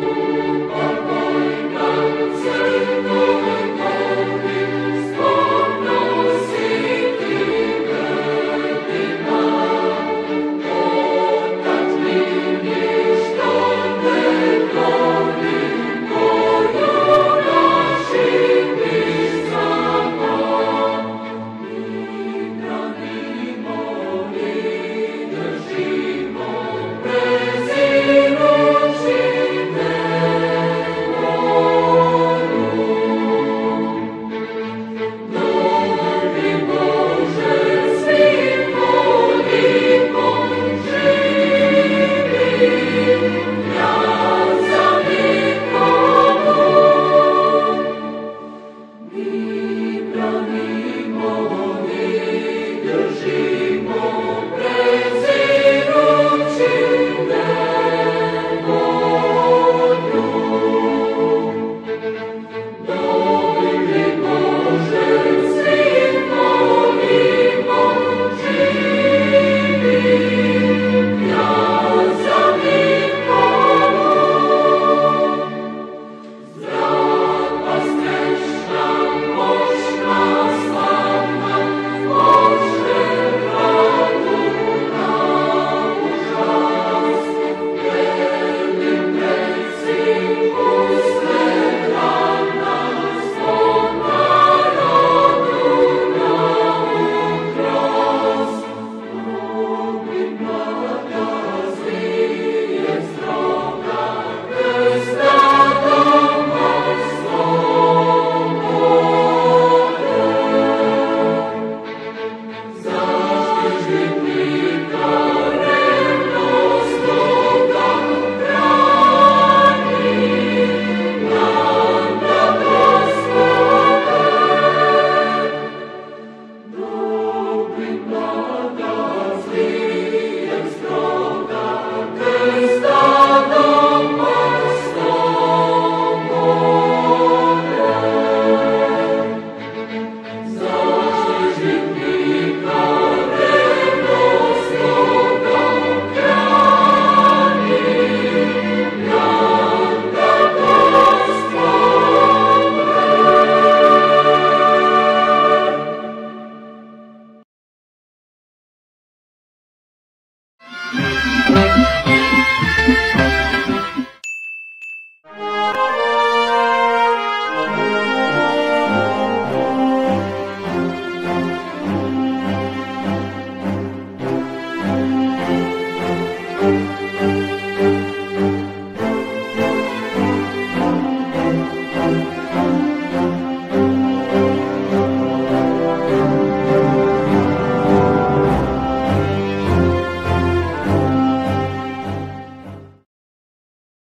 Who are going down Thank